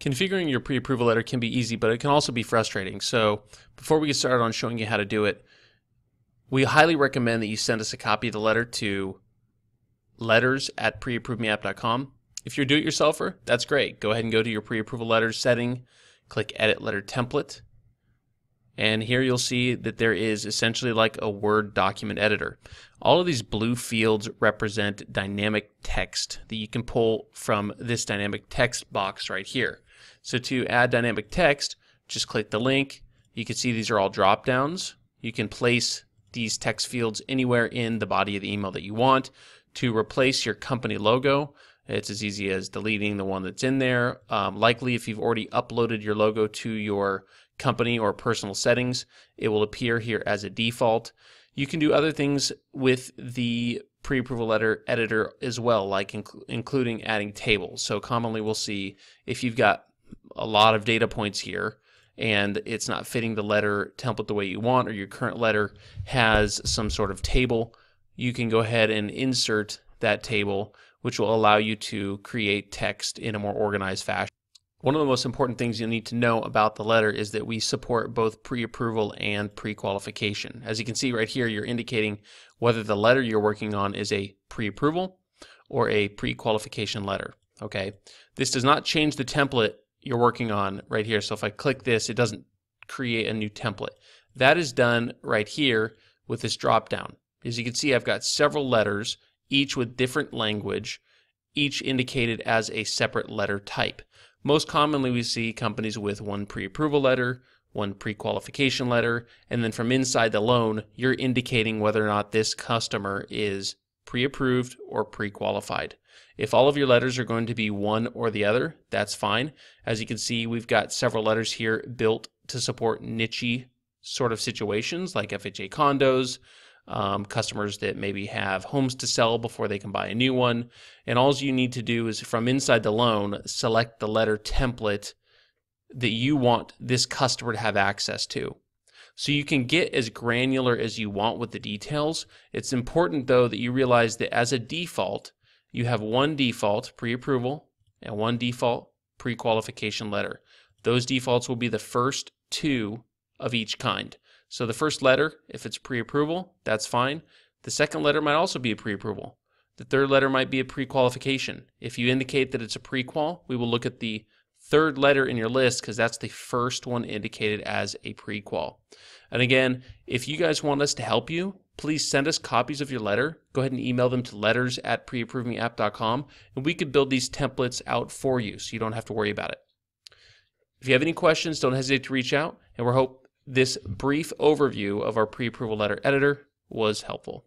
Configuring your pre-approval letter can be easy, but it can also be frustrating. So before we get started on showing you how to do it, we highly recommend that you send us a copy of the letter to letters at preapprovemeapp.com. If you're a do-it-yourselfer, that's great. Go ahead and go to your pre-approval letters setting, click Edit Letter Template, and here you'll see that there is essentially like a Word document editor. All of these blue fields represent dynamic text that you can pull from this dynamic text box right here. So to add dynamic text, just click the link. You can see these are all drop downs. You can place these text fields anywhere in the body of the email that you want. To replace your company logo, it's as easy as deleting the one that's in there. Um, likely, if you've already uploaded your logo to your company or personal settings, it will appear here as a default. You can do other things with the pre-approval letter editor as well, like inc including adding tables. So commonly we'll see if you've got a lot of data points here and it's not fitting the letter template the way you want or your current letter has some sort of table, you can go ahead and insert that table which will allow you to create text in a more organized fashion. One of the most important things you'll need to know about the letter is that we support both pre-approval and pre-qualification. As you can see right here, you're indicating whether the letter you're working on is a pre-approval or a pre-qualification letter. Okay, this does not change the template you're working on right here. So if I click this, it doesn't create a new template. That is done right here with this drop down. As you can see, I've got several letters, each with different language, each indicated as a separate letter type. Most commonly, we see companies with one pre approval letter, one pre qualification letter, and then from inside the loan, you're indicating whether or not this customer is pre approved or pre qualified. If all of your letters are going to be one or the other, that's fine. As you can see, we've got several letters here built to support niche sort of situations like FHA condos, um, customers that maybe have homes to sell before they can buy a new one. And all you need to do is from inside the loan, select the letter template that you want this customer to have access to. So you can get as granular as you want with the details. It's important though that you realize that as a default, you have one default pre-approval and one default pre-qualification letter. Those defaults will be the first two of each kind. So the first letter, if it's pre-approval, that's fine. The second letter might also be a pre-approval. The third letter might be a pre-qualification. If you indicate that it's a pre-qual, we will look at the third letter in your list because that's the first one indicated as a pre-qual. And again, if you guys want us to help you, please send us copies of your letter. Go ahead and email them to letters at and we could build these templates out for you so you don't have to worry about it. If you have any questions, don't hesitate to reach out and we're hope this brief overview of our pre-approval letter editor was helpful.